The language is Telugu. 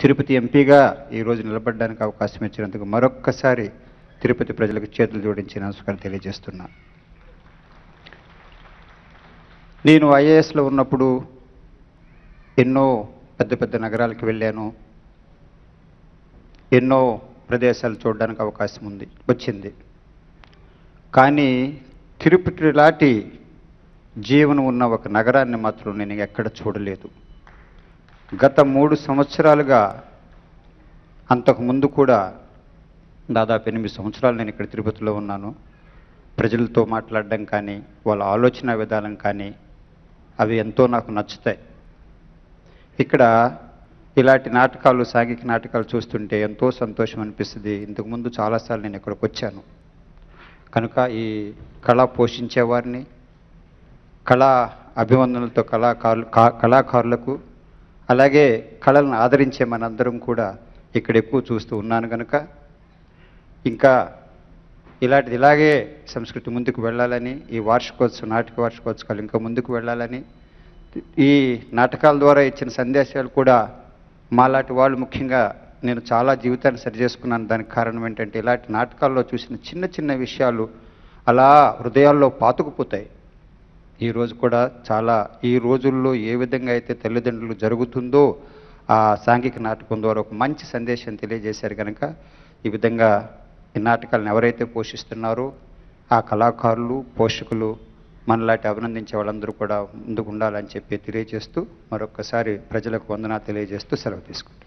తిరుపతి ఎంపీగా ఈరోజు నిలబడడానికి అవకాశం ఇచ్చినందుకు మరొక్కసారి తిరుపతి ప్రజలకు చేతులు జోడించి నమస్కారం తెలియజేస్తున్నా. నేను ఐఏఎస్లో ఉన్నప్పుడు ఎన్నో పెద్ద పెద్ద నగరాలకు వెళ్ళాను. ఎన్నో ప్రదేశాలు చూడడానికి అవకాశం ఉంది వచ్చింది. కానీ తిరుపతి లాంటి జీవనం ఉన్న ఒక నగరాన్ని మాత్రం నేను ఎక్కడ చూడలేదు. గత మూడు సంవత్సరాలుగా అంతకు ముందు కూడా దాదాపు ఎనిమిది సంవత్సరాలు నేను ఇక్కడ తిరుపతిలో ఉన్నాను. ప్రజలతో మాట్లాడడం కానీ వాళ్ళ ఆలోచన విధానం కానీ అవి ఎంతో నాకు నచ్చుతాయి. ఇక్కడ ఇలాంటి నాటకాలు సాంఘిక నాటకాలు చూస్తుంటే ఎంతో సంతోషం అనిపిస్తుంది. ఇంతకుముందు చాలాసార్లు నేను ఇక్కడికి వచ్చాను. కనుక ఈ కళ పోషించేవారిని కళా అభివందనలతో కళాకారులు కళాకారులకు అలాగే కళలను ఆదరించే మనందరం కూడా ఇక్కడ ఎక్కువ చూస్తూ ఉన్నాను కనుక ఇంకా ఇలాంటిది ఇలాగే సంస్కృతి ముందుకు వెళ్ళాలని ఈ వార్షికోత్సవం నాటక వార్షికోత్సవాలు ఇంకా ముందుకు వెళ్ళాలని ఈ నాటకాల ద్వారా ఇచ్చిన సందేశాలు కూడా మాలాంటి వాళ్ళు ముఖ్యంగా నేను చాలా జీవితాన్ని సరి చేసుకున్నాను దానికి కారణం ఏంటంటే ఇలాంటి నాటకాల్లో చూసిన చిన్న చిన్న విషయాలు అలా హృదయాల్లో పాతుకుపోతాయి. ఈరోజు కూడా చాలా ఈ రోజుల్లో ఏ విధంగా అయితే తల్లిదండ్రులు జరుగుతుందో ఆ సాంఘిక నాటకం ద్వారా ఒక మంచి సందేశం తెలియజేశారు కనుక ఈ విధంగా ఈ నాటకాలను ఎవరైతే పోషిస్తున్నారో ఆ కళాకారులు పోషకులు మనలాంటి అభినందించే వాళ్ళందరూ కూడా ముందుకు ఉండాలని చెప్పి తెలియజేస్తూ మరొక్కసారి ప్రజలకు వందనా తెలియజేస్తూ సెలవు తీసుకుంటాం